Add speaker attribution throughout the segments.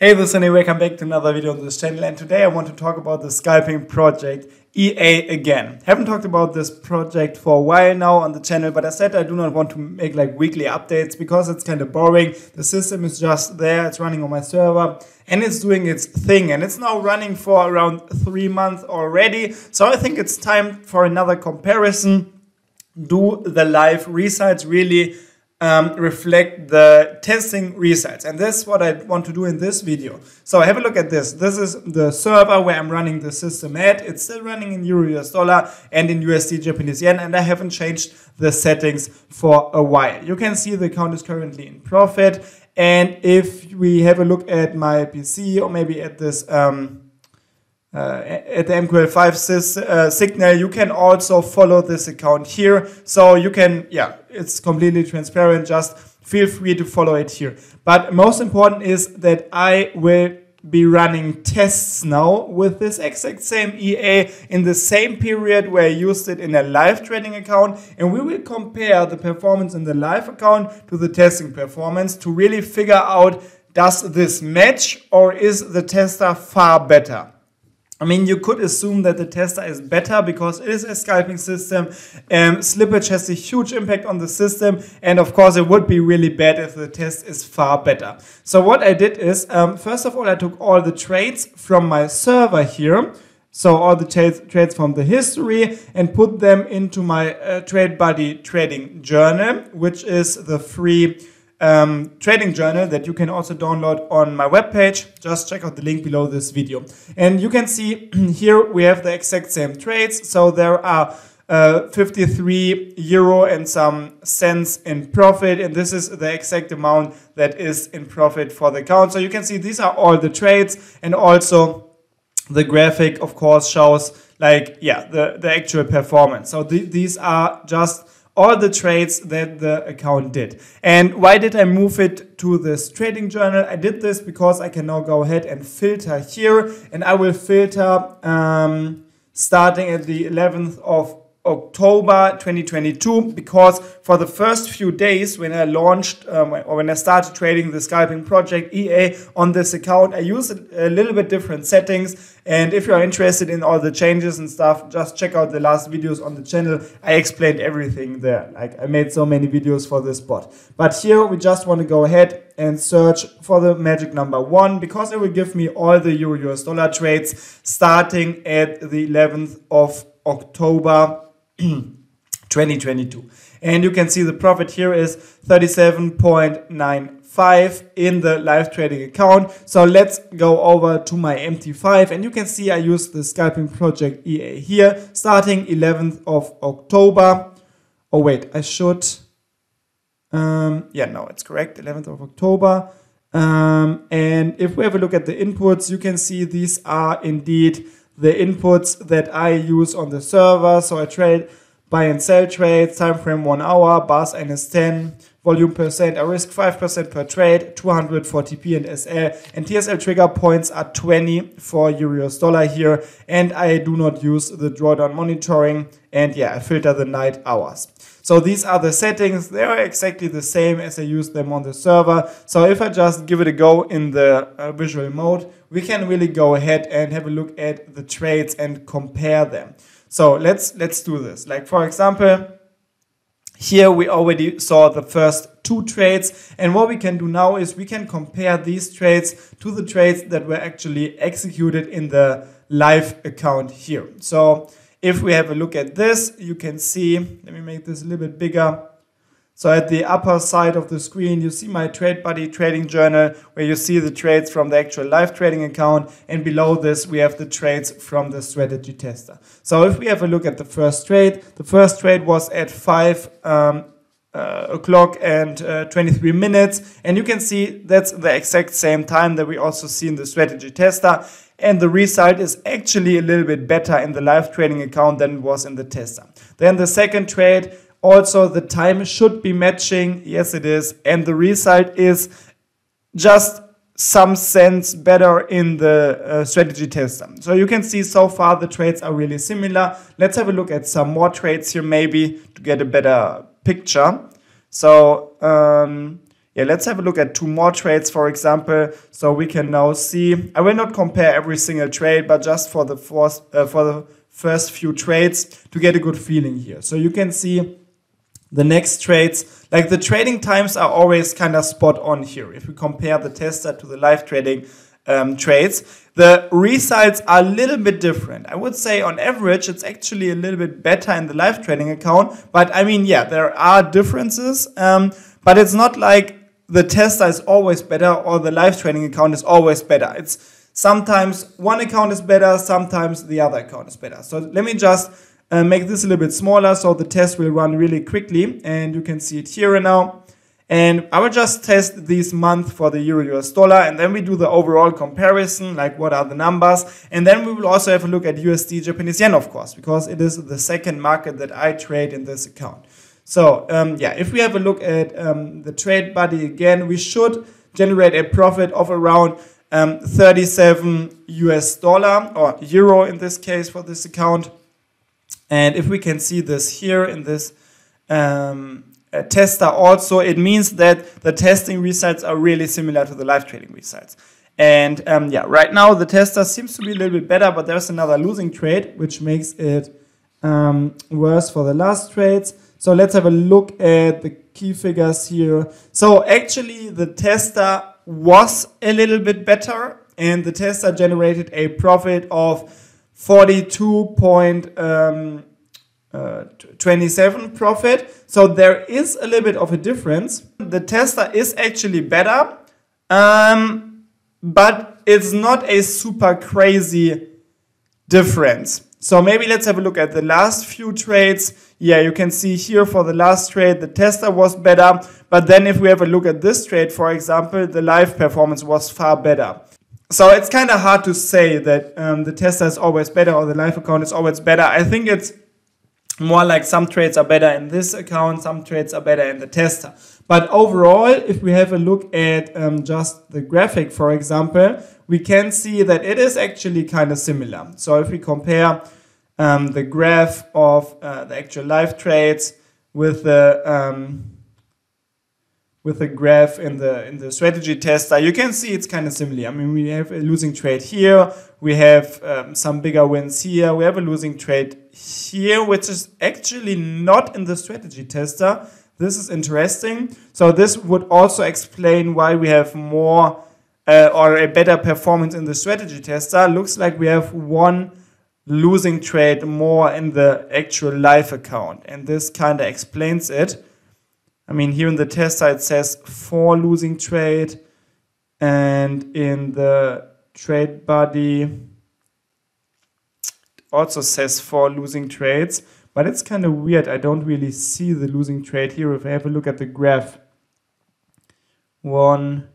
Speaker 1: Hey, this is Sunny. Welcome back to another video on this channel. And today I want to talk about the scalping project EA again. Haven't talked about this project for a while now on the channel, but I said I do not want to make like weekly updates because it's kind of boring. The system is just there. It's running on my server and it's doing its thing. And it's now running for around three months already. So I think it's time for another comparison. Do the live results really um, reflect the testing results. And that's what I want to do in this video. So i have a look at this. This is the server where I'm running the system at. It's still running in Euro US dollar and in USD Japanese yen. And I haven't changed the settings for a while. You can see the account is currently in profit. And if we have a look at my PC or maybe at this um, uh, at the MQL5 uh, signal, you can also follow this account here. So you can, yeah, it's completely transparent. Just feel free to follow it here. But most important is that I will be running tests now with this exact same EA in the same period where I used it in a live trading account. And we will compare the performance in the live account to the testing performance to really figure out does this match or is the tester far better? I mean, you could assume that the tester is better because it is a scalping system. Um, slippage has a huge impact on the system. And of course, it would be really bad if the test is far better. So what I did is, um, first of all, I took all the trades from my server here. So all the trades, trades from the history and put them into my uh, TradeBuddy trading journal, which is the free um, trading journal that you can also download on my webpage. Just check out the link below this video. And you can see here we have the exact same trades. So there are uh, 53 euro and some cents in profit. And this is the exact amount that is in profit for the account. So you can see these are all the trades and also the graphic, of course, shows like, yeah, the, the actual performance. So th these are just all the trades that the account did. And why did I move it to this trading journal? I did this because I can now go ahead and filter here and I will filter um, starting at the 11th of October 2022 because for the first few days when I launched um, or when I started trading the scalping project EA on this account, I used a little bit different settings. And if you're interested in all the changes and stuff, just check out the last videos on the channel. I explained everything there. Like I made so many videos for this bot. But here we just want to go ahead and search for the magic number one because it will give me all the Euro US dollar trades starting at the 11th of October 2022. And you can see the profit here is 37.95 in the live trading account. So let's go over to my MT5 and you can see I use the scalping project EA here starting 11th of October. Oh wait, I should, um, yeah, no, it's correct, 11th of October. Um, and if we have a look at the inputs, you can see these are indeed the inputs that I use on the server. So I trade buy and sell trades, time frame one hour, bars NS10, volume percent, I risk 5% per trade, 240p and SL, and TSL trigger points are 20 for euros dollar here, and I do not use the drawdown monitoring, and yeah, I filter the night hours. So these are the settings, they are exactly the same as I use them on the server. So if I just give it a go in the uh, visual mode, we can really go ahead and have a look at the trades and compare them. So let's let's do this. Like for example, here we already saw the first two trades and what we can do now is we can compare these trades to the trades that were actually executed in the live account here. So if we have a look at this, you can see, let me make this a little bit bigger. So at the upper side of the screen, you see my Trade Buddy trading journal where you see the trades from the actual live trading account. And below this, we have the trades from the strategy tester. So if we have a look at the first trade, the first trade was at 5 um, uh, o'clock and uh, 23 minutes. And you can see that's the exact same time that we also see in the strategy tester. And the result is actually a little bit better in the live trading account than it was in the tester. Then the second trade also, the time should be matching. Yes, it is. And the result is just some cents better in the uh, strategy tester. So you can see so far the trades are really similar. Let's have a look at some more trades here maybe to get a better picture. So um, yeah, let's have a look at two more trades, for example. So we can now see, I will not compare every single trade, but just for the first, uh, for the first few trades to get a good feeling here. So you can see the next trades, like the trading times are always kind of spot on here. If we compare the tester to the live trading um, trades, the results are a little bit different. I would say on average, it's actually a little bit better in the live trading account. But I mean, yeah, there are differences. Um, but it's not like the tester is always better or the live trading account is always better. It's sometimes one account is better, sometimes the other account is better. So let me just uh, make this a little bit smaller so the test will run really quickly and you can see it here now. And I will just test this month for the euro US dollar and then we do the overall comparison, like what are the numbers. And then we will also have a look at USD Japanese yen, of course, because it is the second market that I trade in this account. So um, yeah, if we have a look at um, the trade buddy again, we should generate a profit of around um, 37 US dollar or euro in this case for this account. And if we can see this here in this um, tester also, it means that the testing results are really similar to the live trading results. And um, yeah, right now the tester seems to be a little bit better, but there's another losing trade, which makes it um, worse for the last trades. So let's have a look at the key figures here. So actually the tester was a little bit better and the tester generated a profit of 42.27 um, uh, profit. So there is a little bit of a difference. The tester is actually better, um, but it's not a super crazy difference. So maybe let's have a look at the last few trades. Yeah, you can see here for the last trade, the tester was better. But then if we have a look at this trade, for example, the live performance was far better. So it's kind of hard to say that um, the tester is always better or the live account is always better. I think it's more like some trades are better in this account, some trades are better in the tester. But overall, if we have a look at um, just the graphic, for example, we can see that it is actually kind of similar. So if we compare um, the graph of uh, the actual live trades with the um, with the graph in the in the strategy tester, you can see it's kind of similar. I mean, we have a losing trade here, we have um, some bigger wins here, we have a losing trade here, which is actually not in the strategy tester. This is interesting. So this would also explain why we have more uh, or a better performance in the strategy tester. Looks like we have one losing trade more in the actual live account. And this kind of explains it. I mean, here in the tester it says four losing trade. And in the trade buddy also says four losing trades. But it's kind of weird. I don't really see the losing trade here. If I have a look at the graph. One,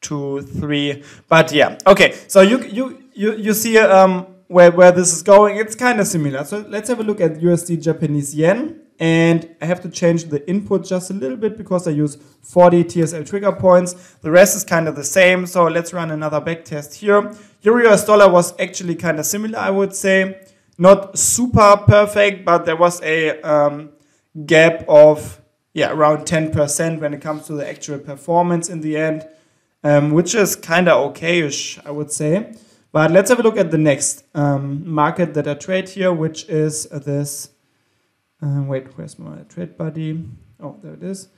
Speaker 1: two, three. But yeah, okay. So you you you you see um where where this is going. It's kind of similar. So let's have a look at USD Japanese yen. And I have to change the input just a little bit because I use 40 TSL trigger points. The rest is kind of the same. So let's run another back test here. Euro US dollar was actually kind of similar, I would say. Not super perfect, but there was a um, gap of yeah around 10% when it comes to the actual performance in the end um, which is kind of okayish, I would say. But let's have a look at the next um, market that I trade here, which is this. Uh, wait, where's my trade buddy? Oh, there it is.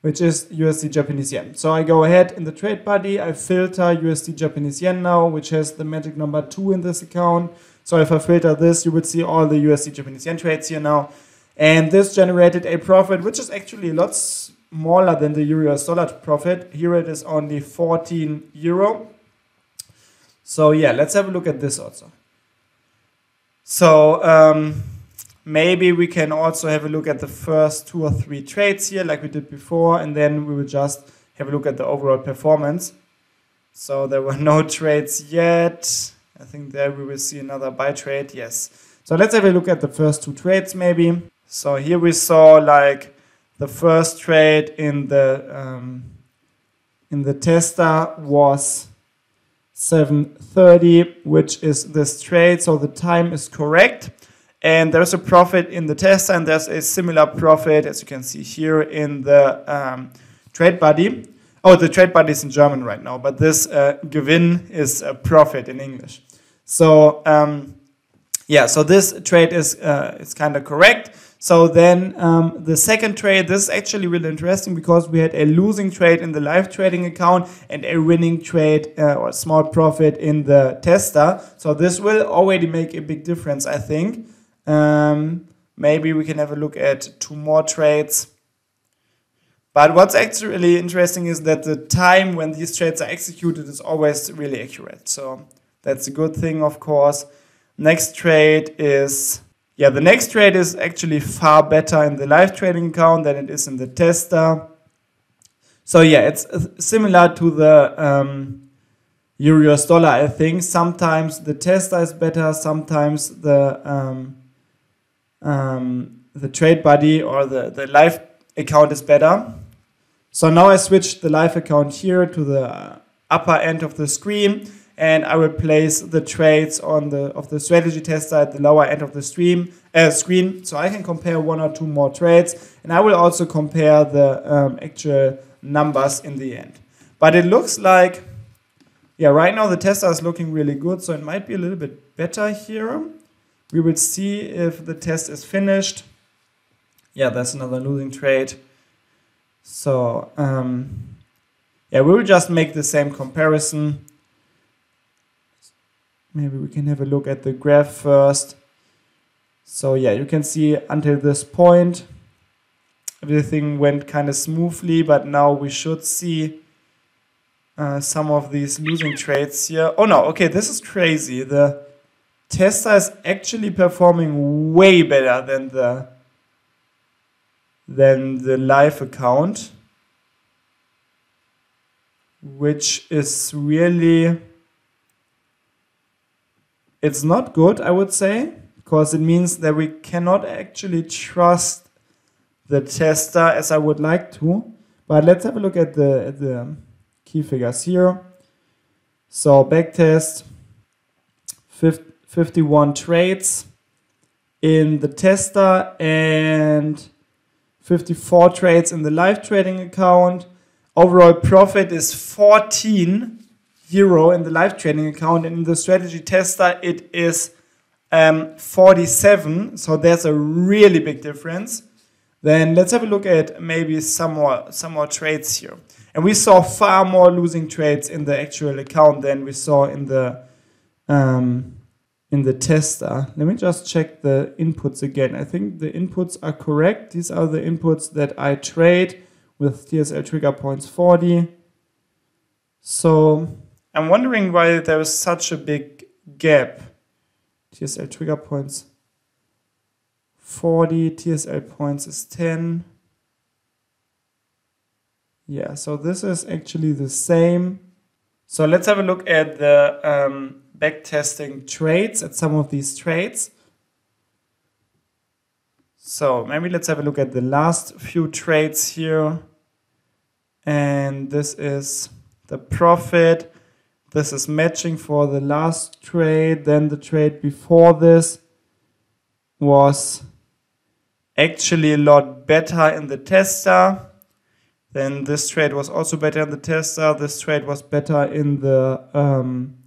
Speaker 1: Which is USD Japanese yen. So I go ahead in the trade buddy, I filter USD Japanese yen now, which has the magic number two in this account. So if I filter this, you would see all the USD Japanese yen trades here now. And this generated a profit, which is actually lots smaller than the euro dollar profit. Here it is only 14 euro. So yeah, let's have a look at this also. So um, maybe we can also have a look at the first two or three trades here like we did before and then we will just have a look at the overall performance. So there were no trades yet. I think there we will see another buy trade. Yes. So let's have a look at the first two trades maybe. So here we saw like the first trade in the um, in the tester was 730 which is this trade so the time is correct and there's a profit in the test, and there's a similar profit as you can see here in the um, trade buddy Oh, the trade buddy is in German right now, but this uh, Gewinn is a profit in English. So um, yeah, so this trade is uh, is kind of correct. So then um, the second trade, this is actually really interesting because we had a losing trade in the live trading account and a winning trade uh, or small profit in the tester. So this will already make a big difference, I think. Um, maybe we can have a look at two more trades. But what's actually interesting is that the time when these trades are executed is always really accurate. So that's a good thing, of course. Next trade is yeah, the next trade is actually far better in the live trading account than it is in the tester. So yeah, it's uh, similar to the um, euro US dollar, I think. Sometimes the tester is better, sometimes the um, um, the trade buddy or the, the live account is better. So now I switched the live account here to the upper end of the screen and I will place the trades on the of the strategy tester at the lower end of the stream uh, screen, so I can compare one or two more trades, and I will also compare the um, actual numbers in the end. But it looks like, yeah, right now the tester is looking really good, so it might be a little bit better here. We will see if the test is finished. Yeah, that's another losing trade. So, um, yeah, we will just make the same comparison. Maybe we can have a look at the graph first. So yeah, you can see until this point, everything went kind of smoothly, but now we should see uh, some of these losing trades here. Oh no, okay, this is crazy. The tester is actually performing way better than the than the live account, which is really it's not good, I would say, because it means that we cannot actually trust the tester as I would like to. But let's have a look at the, at the key figures here. So backtest, 51 trades in the tester and 54 trades in the live trading account. Overall profit is 14 euro in the live trading account, and in the strategy tester, it is um, 47. So there's a really big difference. Then let's have a look at maybe some more some more trades here. And we saw far more losing trades in the actual account than we saw in the um, in the tester. Let me just check the inputs again. I think the inputs are correct. These are the inputs that I trade with TSL trigger points 40. So I'm wondering why there is such a big gap. TSL trigger points 40, TSL points is 10. Yeah, so this is actually the same. So let's have a look at the um, backtesting trades, at some of these trades. So maybe let's have a look at the last few trades here. And this is the profit. This is matching for the last trade. Then the trade before this was actually a lot better in the tester. Then this trade was also better in the tester. This trade was better in the um,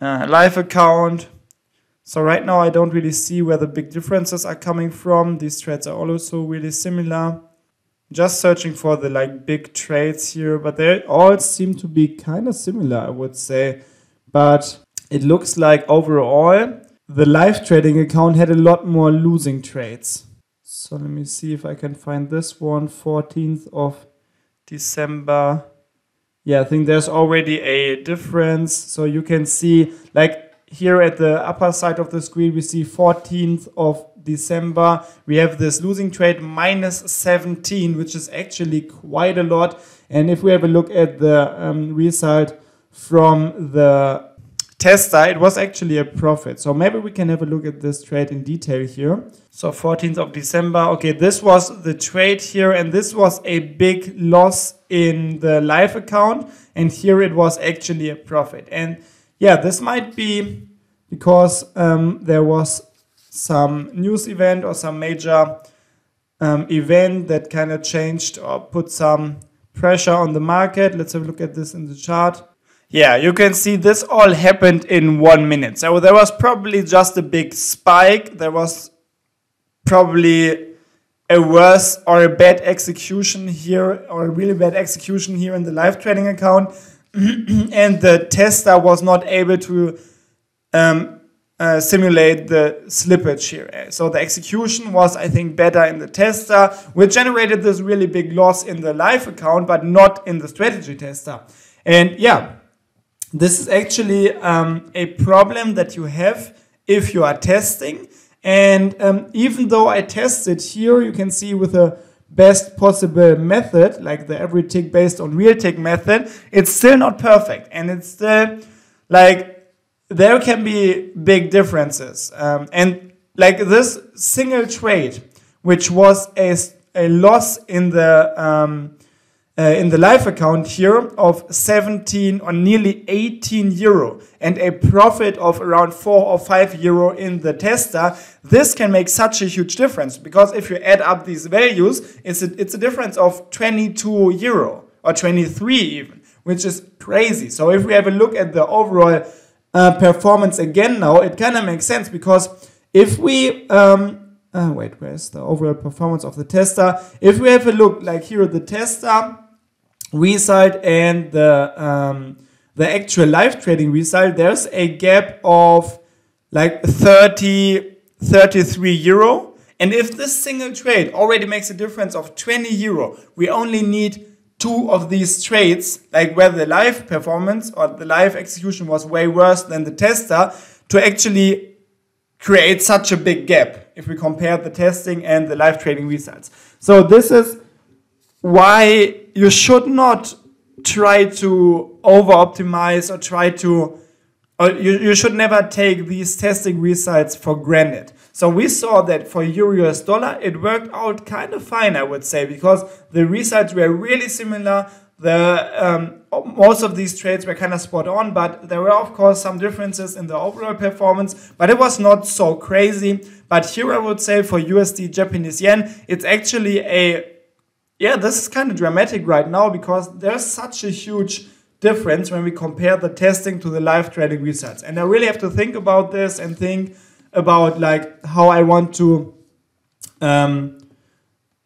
Speaker 1: uh, live account. So right now I don't really see where the big differences are coming from. These trades are also really similar just searching for the like big trades here, but they all seem to be kind of similar, I would say. But it looks like overall, the live trading account had a lot more losing trades. So let me see if I can find this one, 14th of December. Yeah, I think there's already a difference. So you can see like here at the upper side of the screen, we see 14th of December, we have this losing trade minus 17, which is actually quite a lot. And if we have a look at the um, result from the tester, it was actually a profit. So maybe we can have a look at this trade in detail here. So 14th of December. Okay, this was the trade here, and this was a big loss in the live account. And here it was actually a profit. And yeah, this might be because um, there was some news event or some major um, event that kind of changed or put some pressure on the market. Let's have a look at this in the chart. Yeah, you can see this all happened in one minute. So there was probably just a big spike. There was probably a worse or a bad execution here or a really bad execution here in the live trading account. and the tester was not able to um, uh, simulate the slippage here. So the execution was, I think, better in the tester, which generated this really big loss in the live account, but not in the strategy tester. And yeah, this is actually um, a problem that you have if you are testing. And um, even though I tested here, you can see with the best possible method, like the every tick based on real tick method, it's still not perfect. And it's still like there can be big differences. Um, and like this single trade, which was a, a loss in the um, uh, in the live account here of 17 or nearly 18 euro and a profit of around 4 or 5 euro in the tester, this can make such a huge difference because if you add up these values, it's a, it's a difference of 22 euro or 23 even, which is crazy. So if we have a look at the overall uh, performance again now, it kind of makes sense because if we um, uh, wait, where's the overall performance of the tester? If we have a look, like here at the tester, result and the um, the actual live trading result, there's a gap of like 30, 33 euro. And if this single trade already makes a difference of 20 euro, we only need two of these trades, like where the live performance or the live execution was way worse than the tester, to actually create such a big gap if we compare the testing and the live trading results. So this is why you should not try to over optimize or try to or you, you should never take these testing results for granted. So we saw that for euro US dollar, it worked out kind of fine, I would say, because the results were really similar. The um, most of these trades were kind of spot on, but there were of course some differences in the overall performance, but it was not so crazy. But here I would say for USD Japanese yen, it's actually a yeah, this is kind of dramatic right now because there's such a huge difference when we compare the testing to the live trading results. And I really have to think about this and think about like how I want to, um,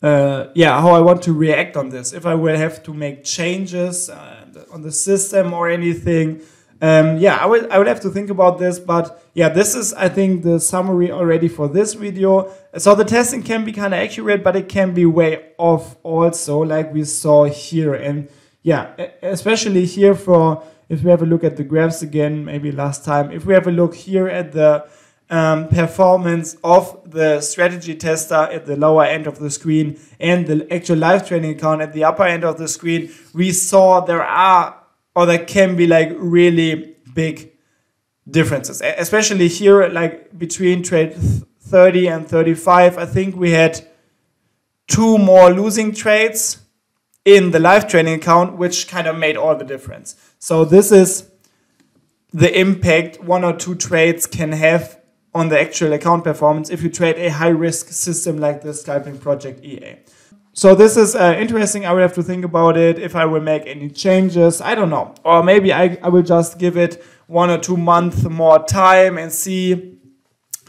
Speaker 1: uh, yeah, how I want to react on this. If I will have to make changes uh, on the system or anything. Um, yeah, I would I would have to think about this, but yeah, this is I think the summary already for this video. So the testing can be kind of accurate, but it can be way off also, like we saw here. And yeah, especially here for if we have a look at the graphs again, maybe last time. If we have a look here at the um, performance of the strategy tester at the lower end of the screen and the actual live trading account at the upper end of the screen, we saw there are or there can be like really big differences, especially here, like between trade 30 and 35. I think we had two more losing trades in the live trading account, which kind of made all the difference. So this is the impact one or two trades can have on the actual account performance if you trade a high risk system like the scalping project EA. So this is uh, interesting. I will have to think about it if I will make any changes. I don't know. Or maybe I, I will just give it one or two months more time and see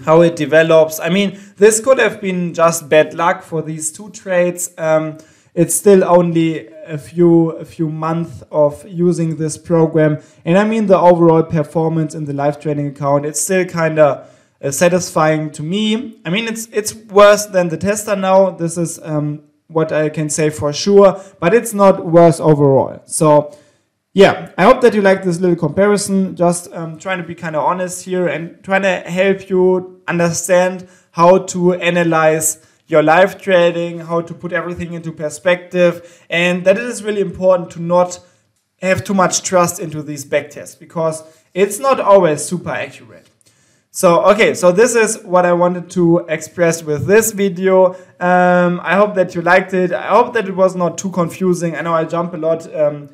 Speaker 1: how it develops. I mean, this could have been just bad luck for these two trades. Um, it's still only a few a few months of using this program, and I mean the overall performance in the live trading account. It's still kind of satisfying to me. I mean, it's it's worse than the tester now. This is um, what I can say for sure, but it's not worse overall. So yeah, I hope that you like this little comparison. Just um, trying to be kind of honest here and trying to help you understand how to analyze your live trading, how to put everything into perspective, and that it is really important to not have too much trust into these backtests because it's not always super accurate. So, okay, so this is what I wanted to express with this video. Um, I hope that you liked it. I hope that it was not too confusing. I know I jump a lot um,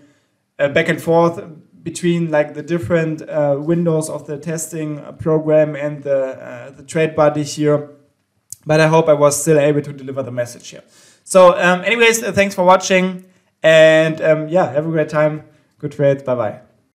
Speaker 1: uh, back and forth between like the different uh, windows of the testing program and the, uh, the TradeBuddy here. But I hope I was still able to deliver the message here. So anyways, thanks for watching And um, yeah, have a great time. Good trades. Bye bye.